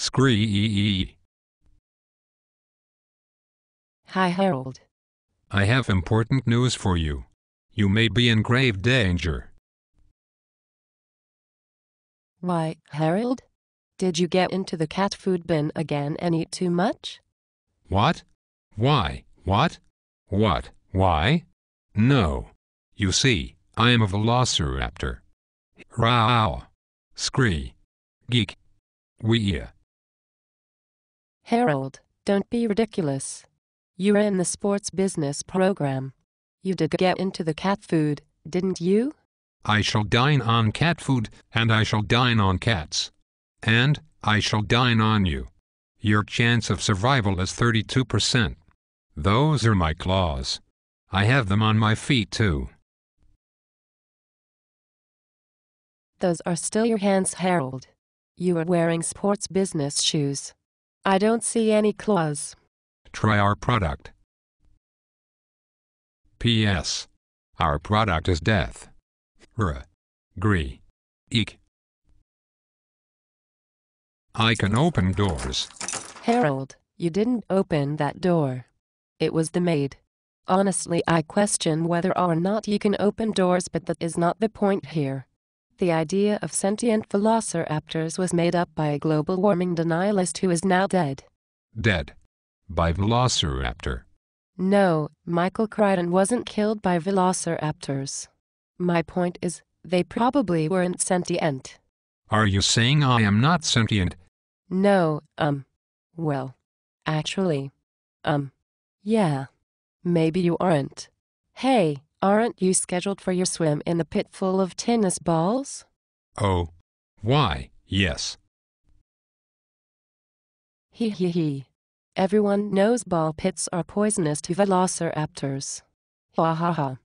Scree. Hi, Harold. I have important news for you. You may be in grave danger. Why, Harold? Did you get into the cat food bin again and eat too much? What? Why? What? What? Why? No. You see, I am a velociraptor. Row. Scree. Geek. We. Harold, don't be ridiculous. You're in the sports business program. You did get into the cat food, didn't you? I shall dine on cat food, and I shall dine on cats. And I shall dine on you. Your chance of survival is 32%. Those are my claws. I have them on my feet too. Those are still your hands, Harold. You are wearing sports business shoes. I don't see any claws. Try our product. P.S. Our product is death. R. Gree. Eek. I can open doors. Harold, you didn't open that door. It was the maid. Honestly, I question whether or not you can open doors, but that is not the point here. The idea of sentient velociraptors was made up by a global warming denialist who is now dead. Dead. By Velociraptor. No, Michael Crichton wasn't killed by velociraptors. My point is, they probably weren't sentient. Are you saying I am not sentient? No, um, well, actually, um, yeah. Maybe you aren't. Hey, aren't you scheduled for your swim in the pit full of tennis balls? Oh. Why, yes. Hee hee hee. Everyone knows ball pits are poisonous to velociraptors. Ha ha ha.